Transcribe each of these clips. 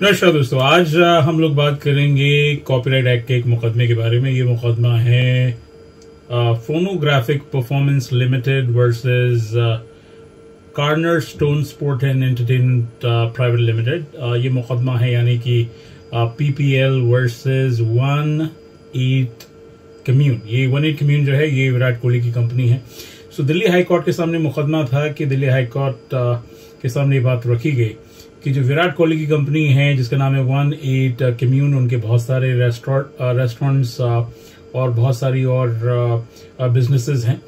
नमस्कार दोस्तों, आज हम लोग बात करेंगे कॉपीराइट एक्ट के एक मुकदमे के बारे में। ये मुकदमा है phonographic performance limited versus corner stone sport and entertainment private limited ये मुकदमा है, यानी कि PPL versus one eight commune ये वन एट कम्यून जो है, ये विराट कोहली की कंपनी है। सो दिल्ली हाई कोर्ट के सामने मुकदमा था कि दिल्ली हाई कोर्ट के सामने ये बात रखी गई। कि जो विराट कोहली की कंपनी है, जिसका नाम है वन एट कम्यून, उनके बहुत सारे रेस्टोरेंट रेस्टोरेंट्स और बहुत सारी और बिजनेसेस हैं।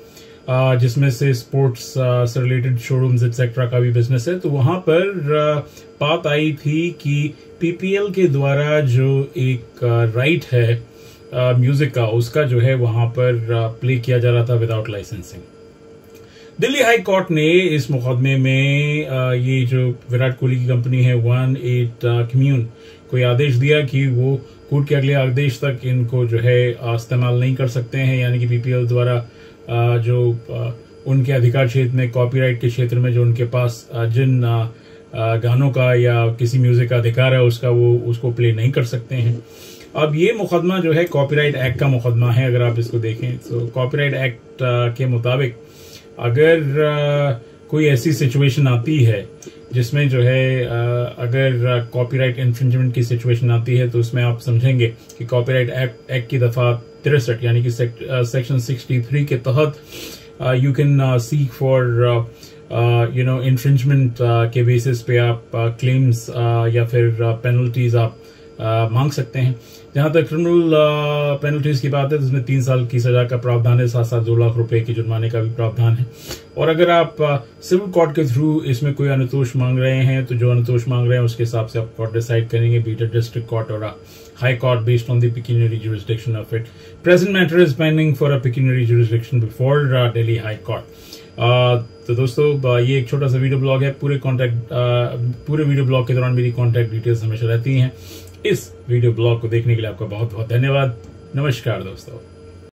जिसमें से स्पोर्ट्स से रिलेटेड शोरूम्स एक्सेट्रा का भी बिज़नेस है। तो वहाँ पर बात आई थी कि पीपीएल के द्वारा जो एक राइट है म्यूज़िक का, उसका जो है वहाँ पर प्ले किया जा रहा था without licensing Delhi high court ने इस मुकदमे में ये जो विराट कोहली की कंपनी है, वन एट कम्यून को आदेश दिया कि वो कोर्ट के अगले आदेश तक इनको जो है इस्तेमाल नहीं कर सकते हैं। यानी कि पीपीएल द्वारा जो उनके अधिकार क्षेत्र में, कॉपीराइट के क्षेत्र में जो उनके पास जिन गानों का या किसी म्यूज़िक का अधिकार है, उसका वो, उसको प्ले नहीं कर सकते हैं। अब ये मुकदमा जो है, कॉपीराइट एक्ट का मुकदमा है, अगर आप इसको देखें। तो कॉपीराइट एक्ट के मुताबिक अगर कोई ऐसी सिचुएशन आती है जिसमें जो है अगर कॉपीराइट इन्फ्रिंजमेंट की सिचुएशन आती है तो उसमें आप समझेंगे कि कॉपीराइट एक्ट एक्ट की दफ़ा तिरसठ यानी कि सेक्शन सिक्सटी थ्री के तहत you can seek for you know infringement के बेसिस पे आप क्लेम्स uh, uh, या फिर पेनल्टीज uh, आप मांग सकते हैं। जहाँ तक क्रिमिनल पेनल्टीज की बात है तो उसमें तीन साल की सजा का प्रावधान है साथ साथ दो लाख रुपए के जुर्माने का भी प्रावधान है। और अगर आप सिविल कोर्ट के थ्रू इसमें कोई अनुतोष मांग रहे हैं तो जो अनुतोष मांग रहे हैं, उसके हिसाब से आप कोर्ट डिसाइड करेंगे बीटर डिस्ट्रिक्ट कोर्ट और high court based on the pecuniary jurisdiction of it present matter is pending for a pecuniary jurisdiction before Delhi high court तो दोस्तों ये एक छोटा सा वीडियो ब्लॉग है। पूरे कॉन्टैक्ट पूरे वीडियो ब्लॉग के दौरान मेरी कॉन्टैक्ट डिटेल्स हमेशा रहती हैं। इस वीडियो ब्लॉग को देखने के लिए आपका बहुत बहुत धन्यवाद। नमस्कार दोस्तों।